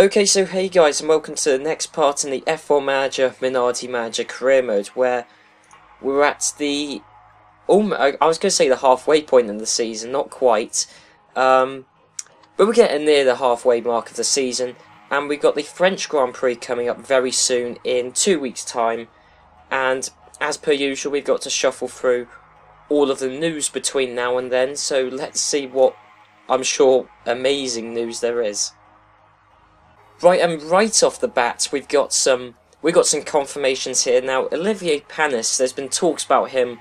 Okay, so hey guys, and welcome to the next part in the F1 Manager Minardi Manager Career Mode, where we're at the... Um, I was going to say the halfway point in the season, not quite. Um, but we're getting near the halfway mark of the season, and we've got the French Grand Prix coming up very soon in two weeks' time. And as per usual, we've got to shuffle through all of the news between now and then, so let's see what I'm sure amazing news there is. Right, and right off the bat, we've got some we've got some confirmations here. Now, Olivier Panis, there's been talks about him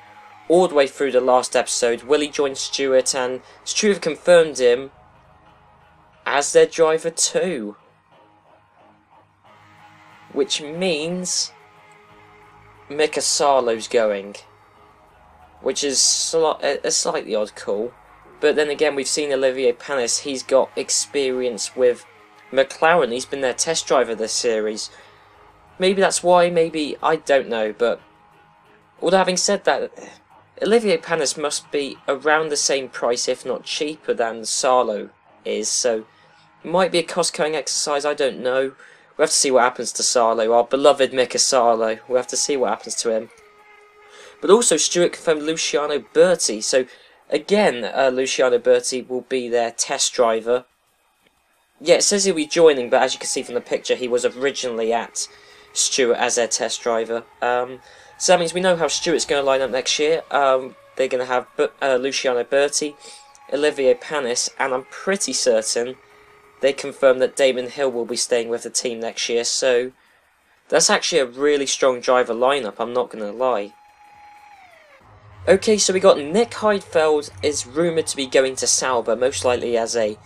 all the way through the last episode. Will he join Stewart? And Stewart have confirmed him as their driver too. Which means Mika Salo's going. Which is a slightly odd call. But then again, we've seen Olivier Panis, he's got experience with McLaren, he's been their test driver this series. Maybe that's why, maybe, I don't know, but... Although having said that, Olivier Panis must be around the same price, if not cheaper, than Salo is, so... It might be a cost-cutting exercise, I don't know. We'll have to see what happens to Salo, our beloved Mika Salo. We'll have to see what happens to him. But also, Stewart confirmed Luciano Burti, so... Again, uh, Luciano Burti will be their test driver yeah, it says he'll be joining, but as you can see from the picture, he was originally at Stewart as their test driver. Um, so that means we know how Stewart's going to line up next year. Um, they're going to have uh, Luciano Burti, Olivier Panis, and I'm pretty certain they confirmed that Damon Hill will be staying with the team next year. So that's actually a really strong driver lineup, I'm not going to lie. Okay, so we got Nick Heidfeld is rumoured to be going to Sauber, most likely as a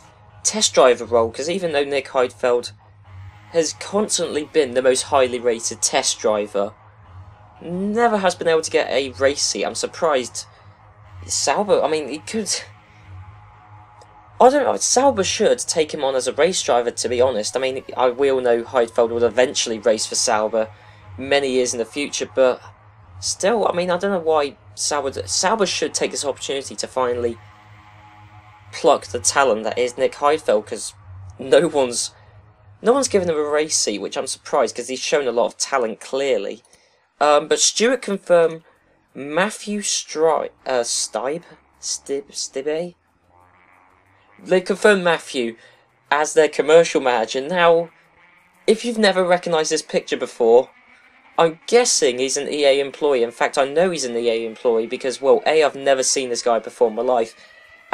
test driver role because even though Nick Heidfeld has constantly been the most highly rated test driver, never has been able to get a race seat. I'm surprised. Sauber, I mean, he could. I don't know. Sauber should take him on as a race driver. To be honest, I mean, I we all know Heidfeld will eventually race for Sauber many years in the future, but still, I mean, I don't know why Sauber. Sauber should take this opportunity to finally pluck the talent that is Nick Heidfeld because no one's no one's given him a race seat, which I'm surprised because he's shown a lot of talent clearly. Um, but Stewart confirmed Matthew Stri uh, Stibe Stib Stibe. They confirmed Matthew as their commercial manager. Now, if you've never recognised this picture before, I'm guessing he's an EA employee. In fact, I know he's an EA employee because, well, A, I've never seen this guy before in my life,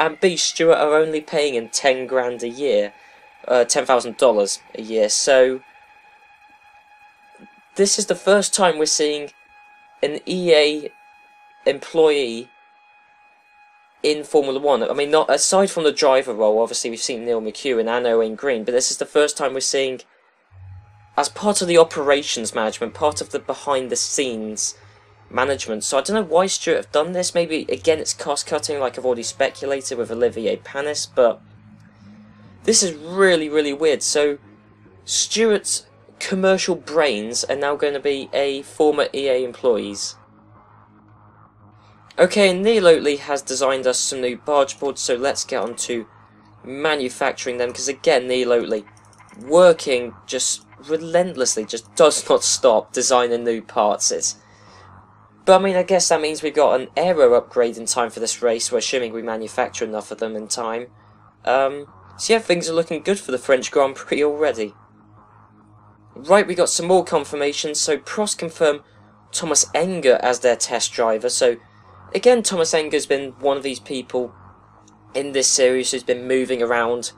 and B, Stewart are only paying him 10 grand a year, uh, $10,000 a year, so this is the first time we're seeing an EA employee in Formula One. I mean, not aside from the driver role, obviously we've seen Neil McEwen and Owen Green, but this is the first time we're seeing, as part of the operations management, part of the behind the scenes management. So I don't know why Stewart have done this. Maybe, again, it's cost cutting, like I've already speculated with Olivier Panis, but this is really, really weird. So Stewart's commercial brains are now going to be a former EA employees. Okay, Neil Oatley has designed us some new barge boards, so let's get on to manufacturing them, because again, Neil Oatley, working just relentlessly, just does not stop designing new parts. It's but I mean, I guess that means we've got an aero upgrade in time for this race. We're assuming we manufacture enough of them in time. Um, so yeah, things are looking good for the French Grand Prix already. Right, we got some more confirmations. So Prost confirmed Thomas Enge as their test driver. So again, Thomas Enge's been one of these people in this series who's been moving around,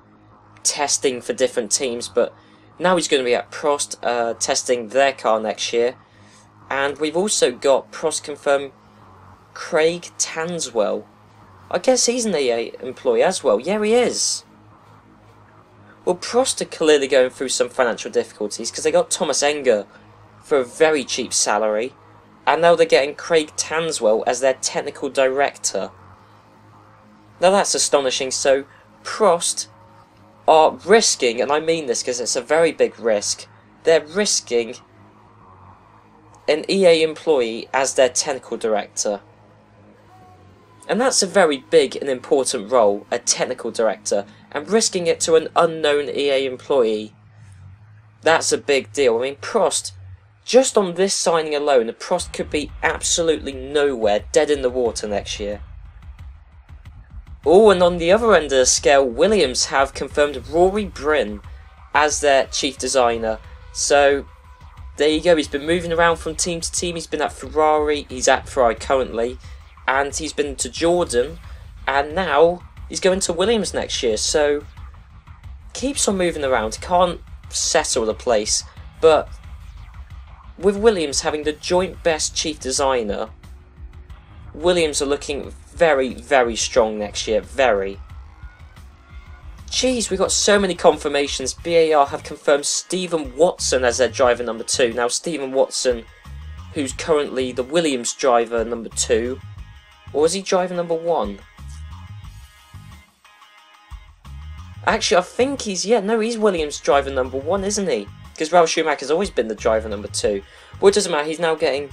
testing for different teams. But now he's going to be at Prost, uh, testing their car next year. And we've also got Prost confirm Craig Tanswell. I guess he's an EA employee as well. Yeah, he is. Well, Prost are clearly going through some financial difficulties because they got Thomas Enge for a very cheap salary, and now they're getting Craig Tanswell as their technical director. Now that's astonishing. So, Prost are risking, and I mean this because it's a very big risk, they're risking an EA employee as their technical director. And that's a very big and important role, a technical director, and risking it to an unknown EA employee. That's a big deal. I mean, Prost, just on this signing alone, Prost could be absolutely nowhere, dead in the water next year. Oh, and on the other end of the scale, Williams have confirmed Rory Byrne as their chief designer. So, there you go. He's been moving around from team to team. He's been at Ferrari. He's at Ferrari currently. And he's been to Jordan. And now he's going to Williams next year. So, keeps on moving around. Can't settle the place. But with Williams having the joint best chief designer, Williams are looking very, very strong next year. Very. Jeez, we got so many confirmations. BAR have confirmed Steven Watson as their driver number two. Now, Steven Watson, who's currently the Williams driver number two, or is he driver number one? Actually, I think he's, yeah, no, he's Williams driver number one, isn't he? Because Ralf Schumacher's always been the driver number two. But it doesn't matter, he's now getting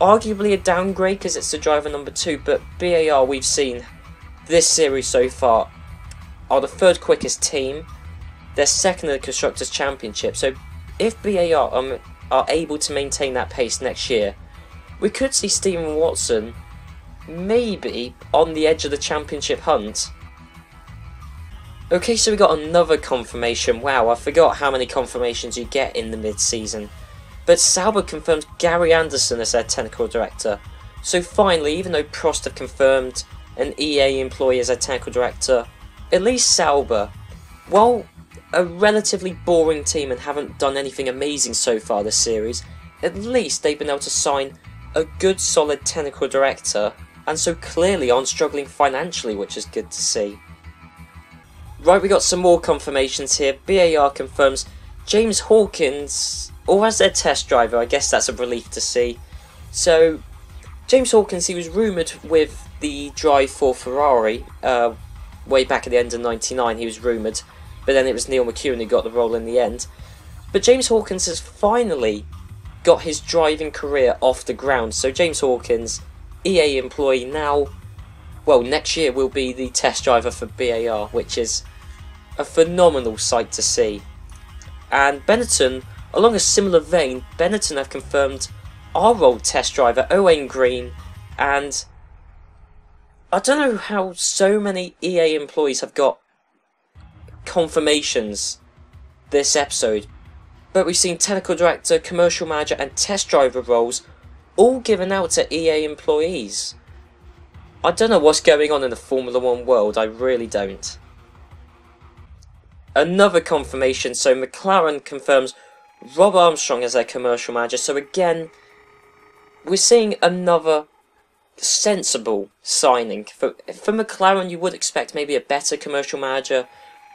arguably a downgrade because it's the driver number two, but BAR we've seen this series so far are the third quickest team. They're second in the Constructors' Championship, so if BAR um, are able to maintain that pace next year, we could see Steven Watson maybe on the edge of the championship hunt. Okay, so we got another confirmation. Wow, I forgot how many confirmations you get in the mid-season. But Sauber confirmed Gary Anderson as their technical director. So finally, even though Prost have confirmed an EA employee as their technical director, at least Sauber, while a relatively boring team and haven't done anything amazing so far this series, at least they've been able to sign a good solid technical director and so clearly aren't struggling financially, which is good to see. Right, we got some more confirmations here. BAR confirms James Hawkins, or as their test driver, I guess that's a relief to see. So, James Hawkins, he was rumoured with the drive for Ferrari uh, way back at the end of 99, he was rumoured, but then it was Neil McEwen who got the role in the end. But James Hawkins has finally got his driving career off the ground. So James Hawkins, EA employee now, well, next year will be the test driver for BAR, which is a phenomenal sight to see. And Benetton, along a similar vein, Benetton have confirmed our old test driver, Owen Green, and I don't know how so many EA employees have got confirmations this episode, but we've seen technical director, commercial manager, and test driver roles all given out to EA employees. I don't know what's going on in the Formula One world, I really don't. Another confirmation, so McLaren confirms Rob Armstrong as their commercial manager, so again, we're seeing another sensible signing. For, for McLaren, you would expect maybe a better commercial manager,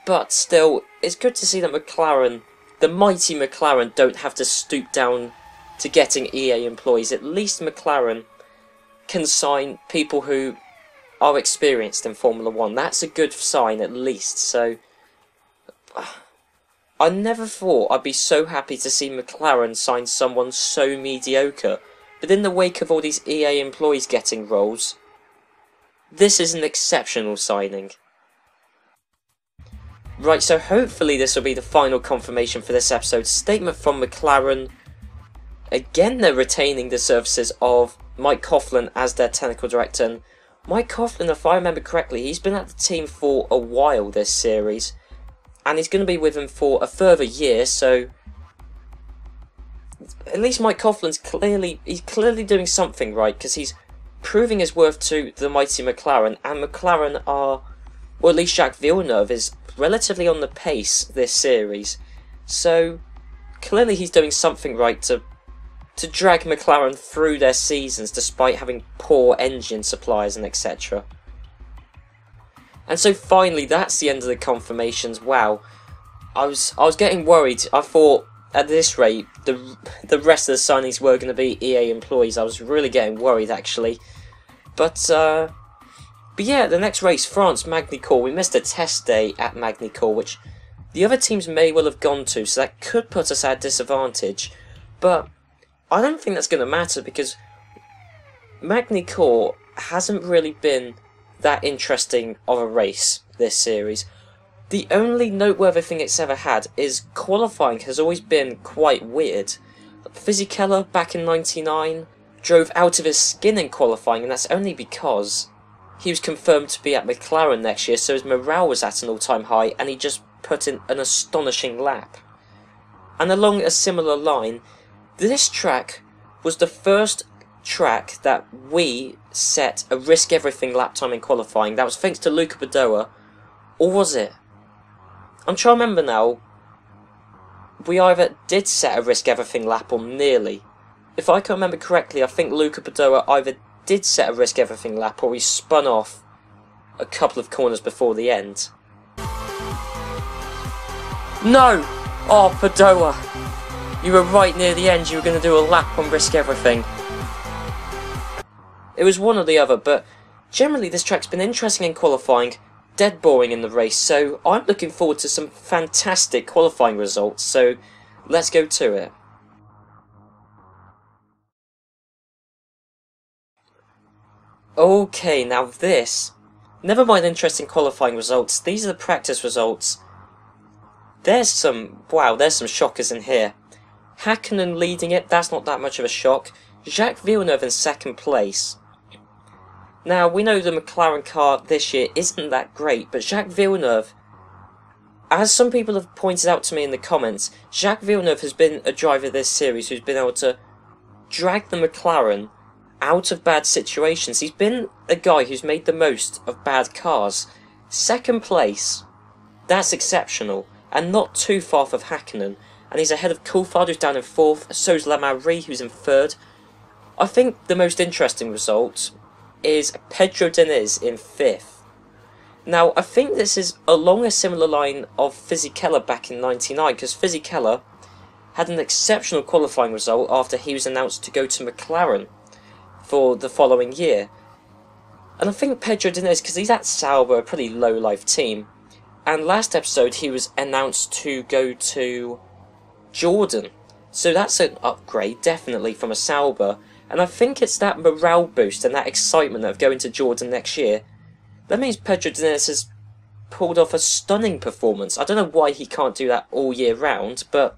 but still, it's good to see that McLaren, the mighty McLaren, don't have to stoop down to getting EA employees. At least McLaren can sign people who are experienced in Formula One. That's a good sign, at least. So, I never thought I'd be so happy to see McLaren sign someone so mediocre. But in the wake of all these EA employees getting roles, this is an exceptional signing. Right, so hopefully this will be the final confirmation for this episode. Statement from McLaren. Again, they're retaining the services of Mike Coughlan as their technical director. And Mike Coughlan, if I remember correctly, he's been at the team for a while this series. And he's going to be with them for a further year, so at least Mike Coughlan's clearly he's clearly doing something right because he's proving his worth to the mighty McLaren, and McLaren are, or at least Jacques Villeneuve is relatively on the pace this series. So clearly he's doing something right to to drag McLaren through their seasons despite having poor engine supplies and etc. And so finally, that's the end of the confirmations. Wow, I was I was getting worried. I thought at this rate, the the rest of the signings were going to be EA employees. I was really getting worried actually, but uh, but yeah, the next race, France Magny-Cours. We missed a test day at Magny-Cours, which the other teams may well have gone to, so that could put us at a disadvantage. But I don't think that's going to matter because Magny-Cours hasn't really been that interesting of a race this series. The only noteworthy thing it's ever had is qualifying has always been quite weird. Fisichella back in 99 drove out of his skin in qualifying, and that's only because he was confirmed to be at McLaren next year, so his morale was at an all time high, and he just put in an astonishing lap. And along a similar line, this track was the first track that we set a risk everything lap time in qualifying. That was thanks to Luca Badoer, or was it? I'm trying to remember now. We either did set a risk everything lap or nearly. If I can remember correctly, I think Luca Badoer either did set a risk everything lap or he spun off a couple of corners before the end. No! Oh, Badoer! You were right near the end, you were going to do a lap on risk everything. It was one or the other, but generally this track's been interesting in qualifying, dead boring in the race, so I'm looking forward to some fantastic qualifying results, so let's go to it. Okay, now this. Never mind interesting qualifying results, these are the practice results. There's some, wow, there's some shockers in here. Hakkinen leading it, that's not that much of a shock. Jacques Villeneuve in second place. Now, we know the McLaren car this year isn't that great, but Jacques Villeneuve, as some people have pointed out to me in the comments, Jacques Villeneuve has been a driver this series who's been able to drag the McLaren out of bad situations. He's been a guy who's made the most of bad cars. Second place, that's exceptional, and not too far from Hakkinen. And he's ahead of Coulthard, who's down in fourth, so's Lemarié, who's in third. I think the most interesting result is Pedro Diniz in fifth. Now, I think this is along a similar line of Fisichella back in 99, because Fisichella had an exceptional qualifying result after he was announced to go to McLaren for the following year. And I think Pedro Diniz, because he's at Sauber, a pretty low-life team, and last episode he was announced to go to Jordan. So that's an upgrade, definitely, from a Sauber. And I think it's that morale boost and that excitement of going to Jordan next year. That means Pedro Diniz has pulled off a stunning performance. I don't know why he can't do that all year round, but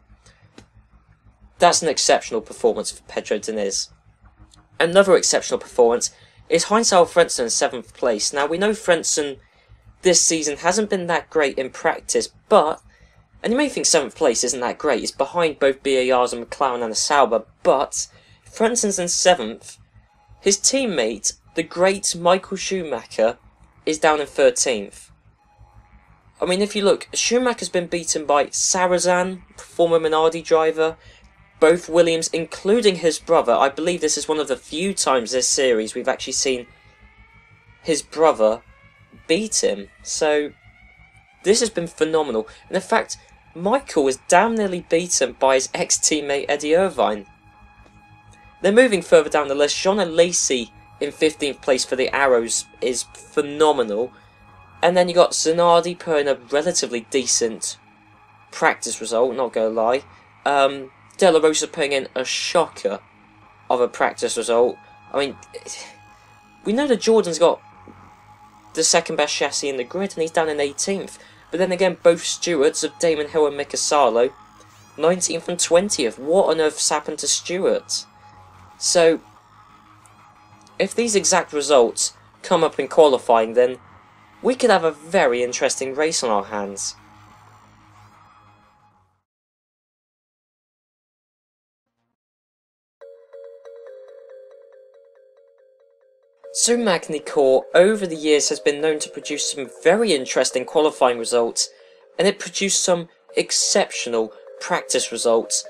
that's an exceptional performance for Pedro Diniz. Another exceptional performance is Heinz-Harald Frentzen in 7th place. Now, we know Frentzen this season hasn't been that great in practice, but, and you may think 7th place isn't that great, it's behind both BARs and McLaren and the Sauber, but Frentzen's in seventh. His teammate, the great Michael Schumacher, is down in 13th. I mean, if you look, Schumacher's been beaten by Sarrazin, former Minardi driver, both Williams, including his brother. I believe this is one of the few times this series we've actually seen his brother beat him. So, this has been phenomenal. And in fact, Michael was damn nearly beaten by his ex-teammate Eddie Irvine. Then moving further down the list, Jean Alesi in 15th place for the Arrows is phenomenal. And then you got Zanardi putting a relatively decent practice result, not gonna lie. Um, De La Rosa putting in a shocker of a practice result. I mean, we know that Jordan's got the second best chassis in the grid and he's down in 18th. But then again, both Stewarts of Damon Hill and Mika Salo, 19th and 20th. What on earth's happened to Stewart? So, if these exact results come up in qualifying, then we could have a very interesting race on our hands. So Magny-Cours over the years has been known to produce some very interesting qualifying results, and it produced some exceptional practice results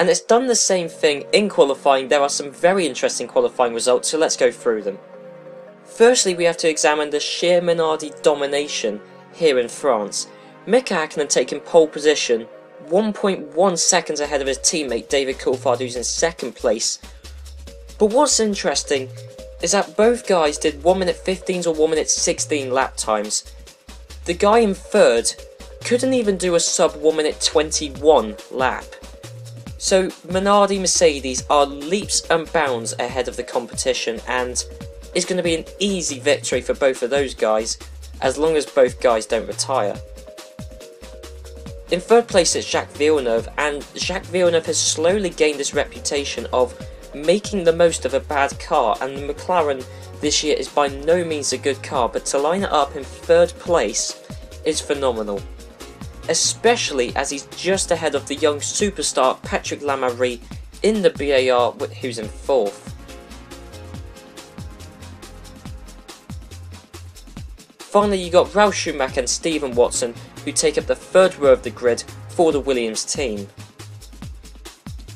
and it's done the same thing in qualifying. There are some very interesting qualifying results, so let's go through them. Firstly, we have to examine the sheer Minardi domination here in France. Mika Hakkinen taking pole position, 1.1 seconds ahead of his teammate David Coulthard, who's in second place. But what's interesting is that both guys did 1 minute 15s or 1 minute 16 lap times. The guy in third couldn't even do a sub 1 minute 21 lap. So Minardi Mercedes are leaps and bounds ahead of the competition and it's going to be an easy victory for both of those guys as long as both guys don't retire. In third place is Jacques Villeneuve, and Jacques Villeneuve has slowly gained this reputation of making the most of a bad car, and the McLaren this year is by no means a good car, but to line it up in third place is phenomenal. Especially as he's just ahead of the young superstar Patrick Lemarié in the BAR, who's in fourth. Finally, you got Ralf Schumacher and Steven Watson, who take up the third row of the grid for the Williams team.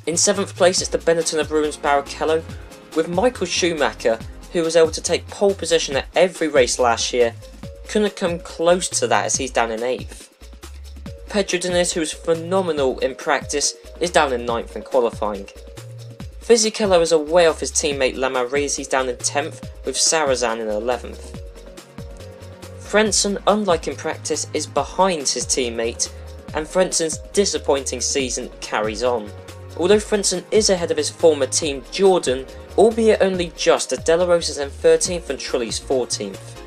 In seventh place is the Benetton of Rubens Barrichello, with Michael Schumacher, who was able to take pole position at every race last year, couldn't come close to that as he's down in eighth. Pedro Diniz, who was phenomenal in practice, is down in ninth in qualifying. Fisichella is away off his teammate Lemarié as he's down in 10th, with Sarrazin in 11th. Frentzen, unlike in practice, is behind his teammate, and Frentzen's disappointing season carries on. Although Frentzen is ahead of his former team Jordan, albeit only just as De is in 13th and Trulli's 14th.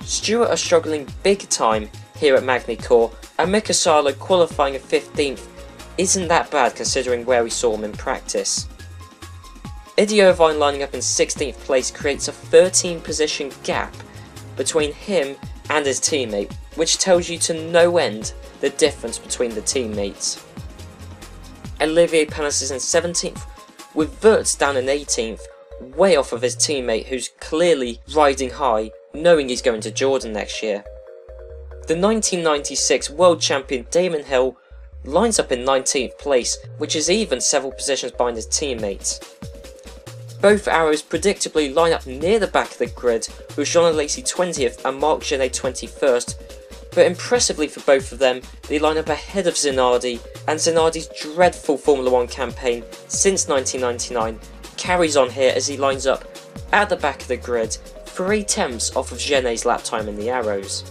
Stewart are struggling big time here at Magny-Cours, and Mika Salo qualifying at 15th isn't that bad considering where we saw him in practice. Eddie Irvine lining up in 16th place creates a 13 position gap between him and his teammate, which tells you to no end the difference between the teammates. Olivier Panis is in 17th, with Wurz down in 18th, way off of his teammate who's clearly riding high, knowing he's going to Jordan next year. The 1996 world champion Damon Hill lines up in 19th place, which is even several positions behind his teammates. Both arrows predictably line up near the back of the grid, with Jean Alesi 20th and Marc Gené 21st, but impressively for both of them, they line up ahead of Zanardi, and Zanardi's dreadful Formula 1 campaign since 1999 carries on here as he lines up at the back of the grid, three tenths off of Gené's lap time in the arrows.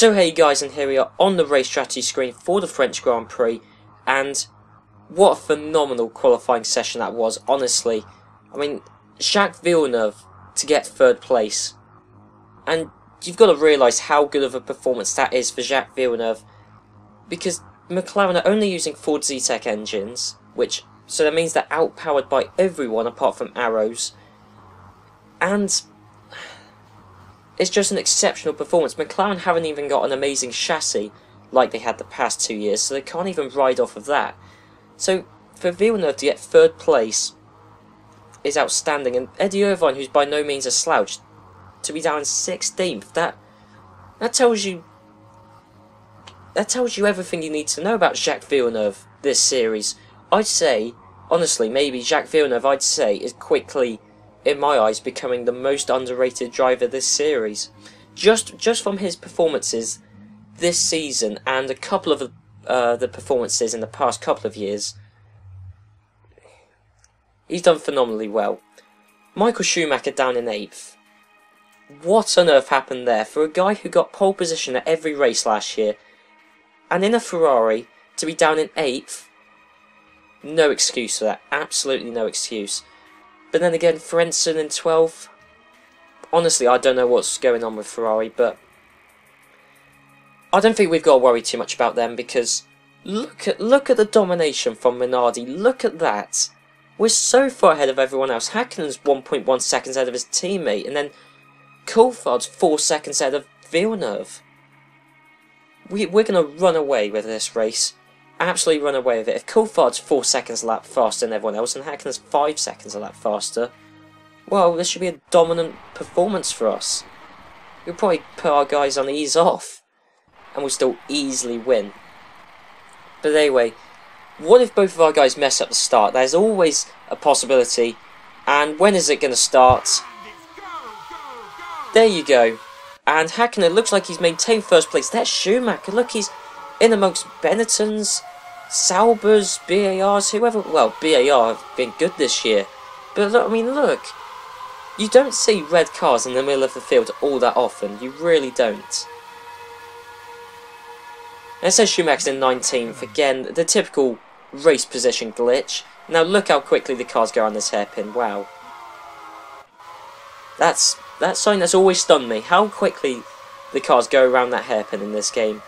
So hey guys, and here we are on the race strategy screen for the French Grand Prix, and what a phenomenal qualifying session that was, honestly. I mean, Jacques Villeneuve to get third place. And you've got to realise how good of a performance that is for Jacques Villeneuve. Because McLaren are only using Ford Zetec engines, which so that means they're outpowered by everyone apart from Arrows. And it's just an exceptional performance. McLaren haven't even got an amazing chassis like they had the past two years, so they can't even ride off of that. So for Villeneuve to get third place is outstanding, and Eddie Irvine, who's by no means a slouch, to be down 16th, that that tells you that tells you everything you need to know about Jacques Villeneuve this series. I'd say, honestly, maybe Jacques Villeneuve, I'd say, is quickly, in my eyes, becoming the most underrated driver this series. Just just from his performances this season and a couple of uh, the performances in the past couple of years, he's done phenomenally well. Michael Schumacher down in 8th. What on earth happened there for a guy who got pole position at every race last year and in a Ferrari to be down in 8th? No excuse for that. Absolutely no excuse. But then again, Frentzen in 12th. Honestly, I don't know what's going on with Ferrari, but I don't think we've got to worry too much about them because look at look at the domination from Minardi. Look at that. We're so far ahead of everyone else. Hakkinen's 1.1 seconds ahead of his teammate, and then Coulthard's 4 seconds ahead of Villeneuve. We, we're going to run away with this race. Absolutely run away with it. If Coulthard's 4 seconds a lap faster than everyone else, and Hakkinen's 5 seconds a lap faster, well, this should be a dominant performance for us. We'll probably put our guys on ease off and we'll still easily win. But anyway, what if both of our guys mess up the start? There's always a possibility. And when is it going to start? There you go. And Hakkinen looks like he's maintained first place. There's Schumacher. Look, he's in amongst Benettons, Saubers, BARs, whoever. Well, BAR have been good this year. But look, I mean, look. You don't see red cars in the middle of the field all that often. You really don't. And says Schumacher's in 19th. Again, the typical race position glitch. Now look how quickly the cars go on this hairpin. Wow. That's That's something that's always stunned me. How quickly the cars go around that hairpin in this game.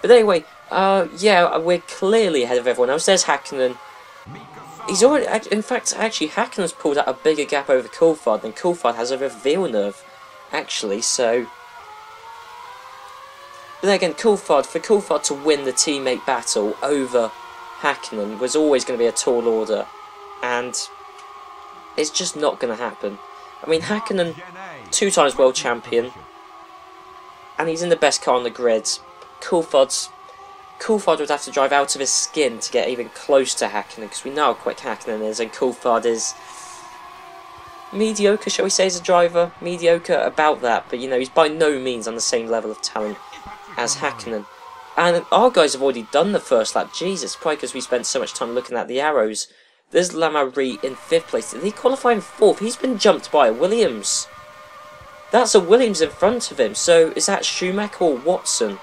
But anyway, uh, yeah, we're clearly ahead of everyone else. There's Hakkinen. He's already, in fact, actually, Hakkinen's pulled out a bigger gap over Coulthard than Coulthard has over Villeneuve, actually, so... But then again, Coulthard, for Coulthard to win the teammate battle over Hakkinen was always going to be a tall order, and it's just not going to happen. I mean, Hakkinen, two times world champion, and he's in the best car on the grid. Coulthard's Coulthard would have to drive out of his skin to get even close to Hakkinen, because we know how quick Hakkinen is, and Coulthard is mediocre, shall we say, as a driver. Mediocre about that, but you know, he's by no means on the same level of talent as Hakkinen. And our guys have already done the first lap. Jesus, probably because we spent so much time looking at the arrows. There's Lemarié in fifth place. Did he qualify in fourth? He's been jumped by Williams. That's a Williams in front of him. So is that Schumacher or Watson?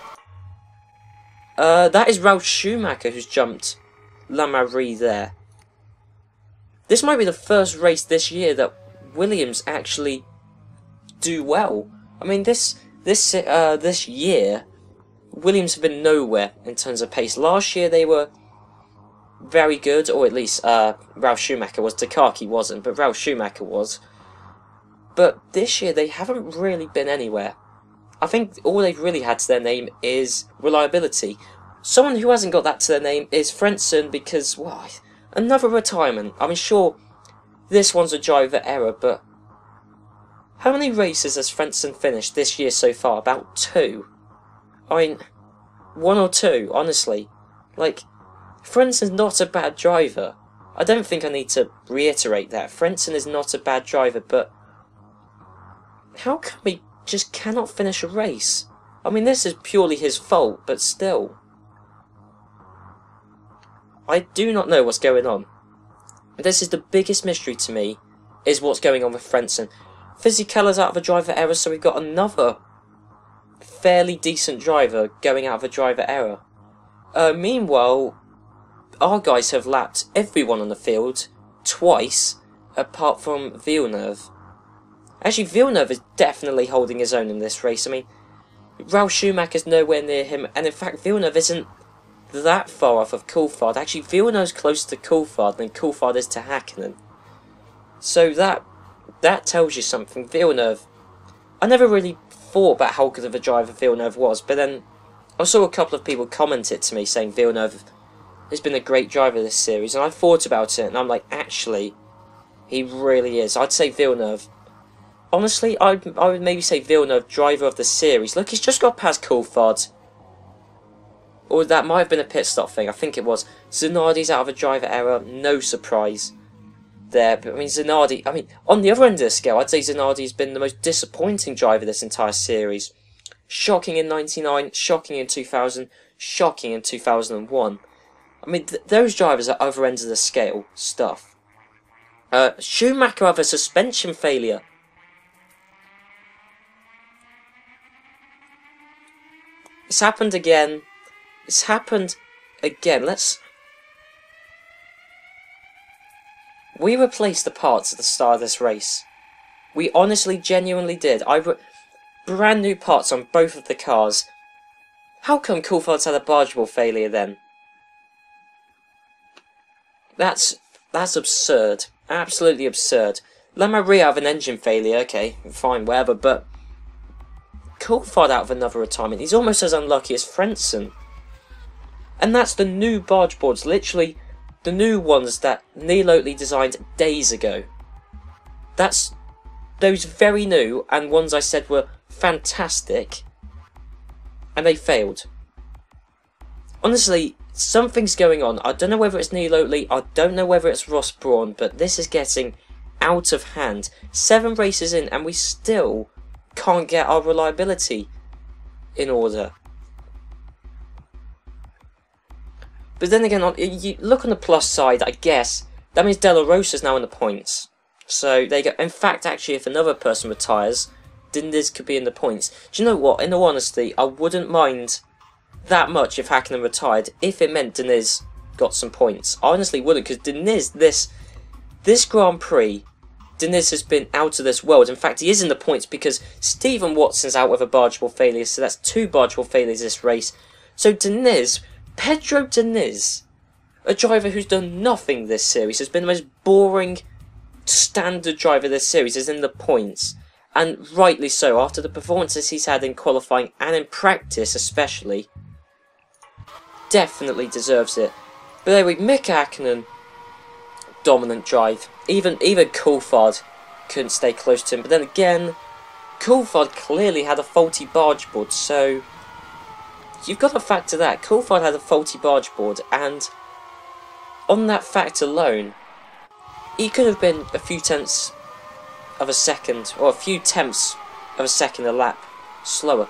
Uh, that is Ralf Schumacher who's jumped Lemarié there. This might be the first race this year that Williams actually do well. I mean, this this uh, this year, Williams have been nowhere in terms of pace. Last year they were very good, or at least uh, Ralf Schumacher was. Takagi wasn't, but Ralf Schumacher was. But this year they haven't really been anywhere. I think all they've really had to their name is reliability. Someone who hasn't got that to their name is Frentzen because, why? Another retirement. I mean, sure, this one's a driver error, but how many races has Frentzen finished this year so far? About two. I mean, one or two, honestly. Like, Frentzen's not a bad driver. I don't think I need to reiterate that. Frentzen is not a bad driver, but how can he just cannot finish a race. I mean, this is purely his fault, but still. I do not know what's going on. This is the biggest mystery to me, is what's going on with Frentzen. Fisichella's out of a driver error, so we've got another fairly decent driver going out of a driver error. Uh, meanwhile, our guys have lapped everyone on the field twice, apart from Villeneuve. Actually, Villeneuve is definitely holding his own in this race. I mean, Ralf is nowhere near him, and in fact, Villeneuve isn't that far off of Coulthard. Actually, Villeneuve's closer to Coulthard than Coulthard is to Hakkinen. So that that tells you something. Villeneuve, I never really thought about how good of a driver Villeneuve was, but then I saw a couple of people comment it to me saying Villeneuve has been a great driver this series, and I thought about it, and I'm like, actually, he really is. I'd say Villeneuve honestly, I I would maybe say Villeneuve, driver of the series. Look, he's just got past Coulthard. Or that might have been a pit stop thing. I think it was. Zanardi's out of a driver error. No surprise there. But I mean, Zanardi, I mean, on the other end of the scale, I'd say Zanardi's been the most disappointing driver this entire series. Shocking in 99, shocking in 2000, shocking in 2001. I mean, th those drivers are other ends of the scale stuff. Uh, Schumacher have a suspension failure. It's happened again. It's happened again. Let's... We replaced the parts at the start of this race. We honestly, genuinely did. I brand new parts on both of the cars. How come Coulthard's had a barge board failure then? That's that's absurd. Absolutely absurd. Lemarié have an engine failure, okay, fine, whatever, but Coulthard out of another retirement. He's almost as unlucky as Frentzen. And that's the new barge boards, literally the new ones that Neil Oatley designed days ago. That's those very new and ones I said were fantastic, and they failed. Honestly, something's going on. I don't know whether it's Neil Oatley, I don't know whether it's Ross Brawn, but this is getting out of hand. Seven races in, and we still can't get our reliability in order. But then again, on, you look on the plus side, I guess, that means De La Rosa's now in the points. So they go. In fact, actually, if another person retires, Diniz could be in the points. Do you know what? In all honesty, I wouldn't mind that much if Hakkinen retired if it meant Diniz got some points. I honestly wouldn't, because Diniz, this this Grand Prix, Diniz has been out of this world. In fact, he is in the points because Steven Watson's out with a barge board failure, so that's two barge board failures this race. So Diniz, Pedro Diniz, a driver who's done nothing this series, has been the most boring standard driver this series, is in the points. And rightly so, after the performances he's had in qualifying and in practice especially. Definitely deserves it. But there anyway, Mick Hakkinen, dominant drive. Even even Coulthard couldn't stay close to him. But then again, Coulthard clearly had a faulty barge board, so you've got to factor that. Coulthard had a faulty barge board, and on that fact alone, he could have been a few tenths of a second, or a few tenths of a second a lap slower.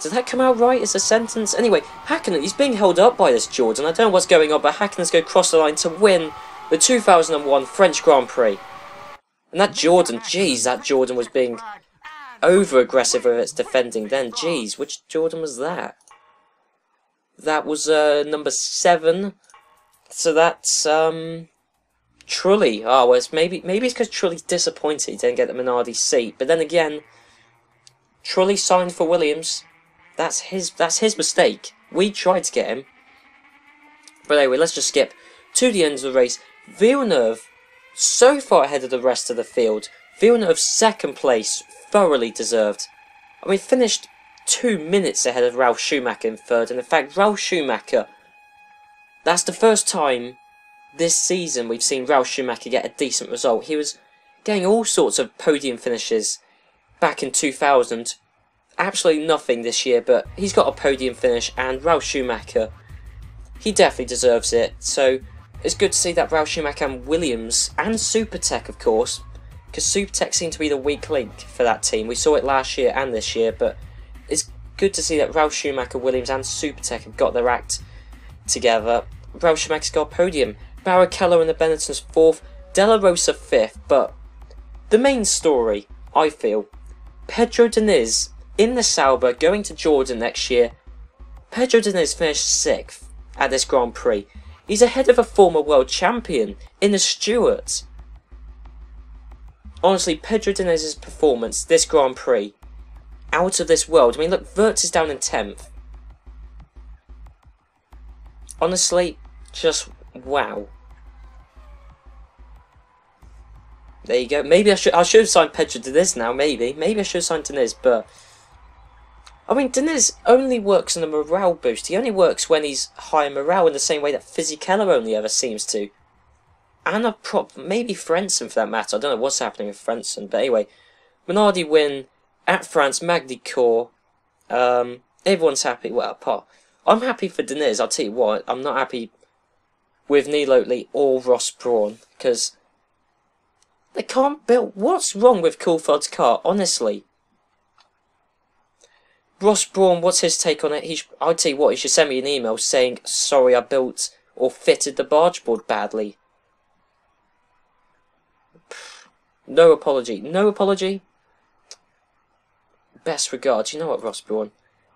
Did that come out right as a sentence? Anyway, Hakkinen, he's being held up by this Jordan. I don't know what's going on, but Hakkinen's going to cross the line to win the 2001 French Grand Prix. And that Jordan, jeez, that Jordan was being over-aggressive with its defending then. Jeez, which Jordan was that? That was uh, number 7. So that's, um... Trulli. Oh, well, it's maybe maybe it's because Trulli's disappointed he didn't get the Minardi seat. But then again, Trulli signed for Williams. That's his that's his mistake. We tried to get him. But anyway, let's just skip to the end of the race. Villeneuve, so far ahead of the rest of the field. Villeneuve second place, thoroughly deserved. I mean, finished two minutes ahead of Ralf Schumacher in third. And in fact, Ralf Schumacher, that's the first time this season we've seen Ralf Schumacher get a decent result. He was getting all sorts of podium finishes back in 2000. Absolutely nothing this year, but he's got a podium finish, and Ralf Schumacher, he definitely deserves it. So it's good to see that Ralf Schumacher and Williams, and Supertec, of course, because Supertec seemed to be the weak link for that team. We saw it last year and this year, but it's good to see that Ralf Schumacher, Williams, and Supertec have got their act together. Ralf Schumacher's got a podium. Barrichello and the Benettons fourth, De La Rosa fifth, but the main story, I feel, Pedro Diniz in the Sauber going to Jordan next year. Pedro Diniz finished sixth at this Grand Prix. He's ahead of a former world champion in the Stewarts. Honestly, Pedro Diniz's performance this Grand Prix, out of this world. I mean, look, Wurz is down in 10th. Honestly, just wow. There you go. Maybe I should I should have signed Pedro Diniz now. Maybe maybe I should have signed Diniz, but I mean Diniz only works on a morale boost. He only works when he's high morale in the same way that Fisichella only ever seems to. And a prop maybe Frentzen for that matter. I don't know what's happening with Frentzen, but anyway, Minardi win at France Magny-Cours. Um, everyone's happy. Well, apart. I'm happy for Diniz. I'll tell you what. I'm not happy with Neil Oatley or Ross Brawn because they can't build. What's wrong with Coulthard's car, honestly? Ross Brawn, what's his take on it? He I'd tell you what, he should send me an email saying, sorry I built or fitted the barge board badly. No apology. No apology. Best regards. You know what, Ross Brawn?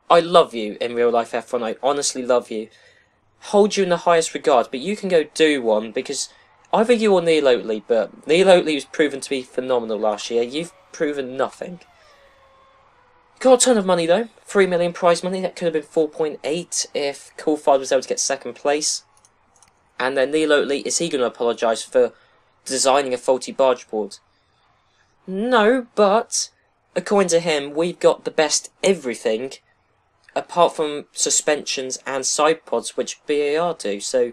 I love you in real life, F1. I honestly love you. Hold you in the highest regard, but you can go do one because Either you or Neil Oatley, but Neil Oatley was proven to be phenomenal last year. You've proven nothing. Got a ton of money though. Three million prize money. That could have been 4.8 if Coulthard was able to get second place. And then Neil Oatley, is he going to apologise for designing a faulty barge board? No, but according to him, we've got the best everything apart from suspensions and side pods, which BAR do. So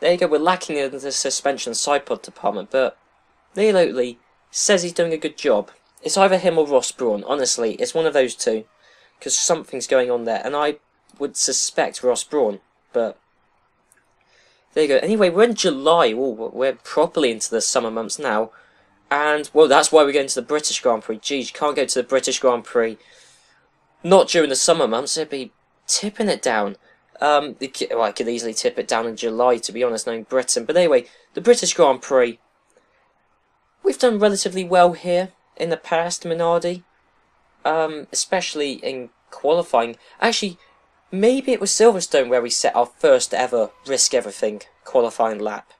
there you go, we're lacking in the suspension side pod department, but Neil Oatley says he's doing a good job. It's either him or Ross Brawn, honestly, it's one of those two, because something's going on there, and I would suspect Ross Brawn, but there you go. Anyway, we're in July, Ooh, we're properly into the summer months now, and, well, that's why we're going to the British Grand Prix. Geez, you can't go to the British Grand Prix not during the summer months, it'd be tipping it down. Um, well, I could easily tip it down in July, to be honest, knowing Britain. But anyway, the British Grand Prix. We've done relatively well here in the past, Minardi. Um, especially in qualifying. Actually, maybe it was Silverstone where we set our first ever risk everything qualifying lap.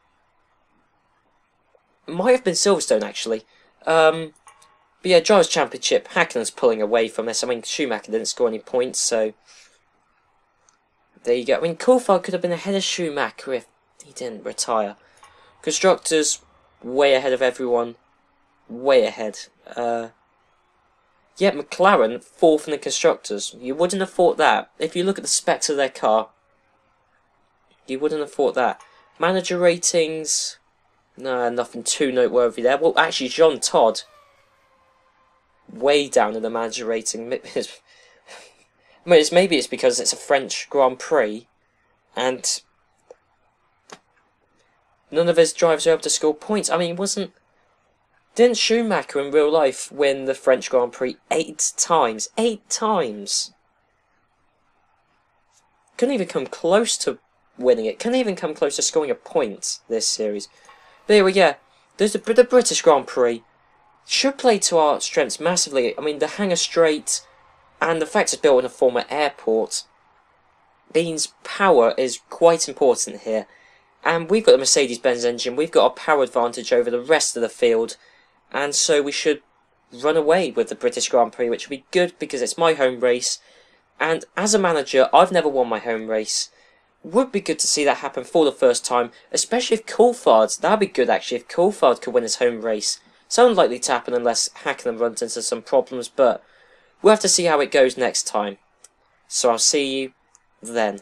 might have been Silverstone actually. Um, but yeah, Drivers' Championship, Hakkinen's pulling away from this. I mean, Schumacher didn't score any points, so there you go. I mean, Coulthard could have been ahead of Schumacher if he didn't retire. Constructors, way ahead of everyone. Way ahead. Uh, yeah, McLaren, fourth in the Constructors. You wouldn't have thought that. If you look at the specs of their car, you wouldn't have thought that. Manager ratings, no, nothing too noteworthy there. Well, actually, Jean Todt, way down in the manager rating. I mean, it's, maybe it's because it's a French Grand Prix, and none of his drivers are able to score points. I mean, it wasn't. Didn't Schumacher in real life win the French Grand Prix eight times? Eight times! Couldn't even come close to winning it. Couldn't even come close to scoring a point this series. But we go. There's the, the British Grand Prix. Should play to our strengths massively. I mean, the hangar straight and the fact it's built in a former airport means power is quite important here. And we've got the Mercedes-Benz engine. We've got a power advantage over the rest of the field. And so we should run away with the British Grand Prix, which would be good because it's my home race. And as a manager, I've never won my home race would be good to see that happen for the first time, especially if Coulthard, that'd be good actually, if Coulthard could win his home race. It's unlikely to happen unless Hakkinen runs into some problems, but we'll have to see how it goes next time. So I'll see you then.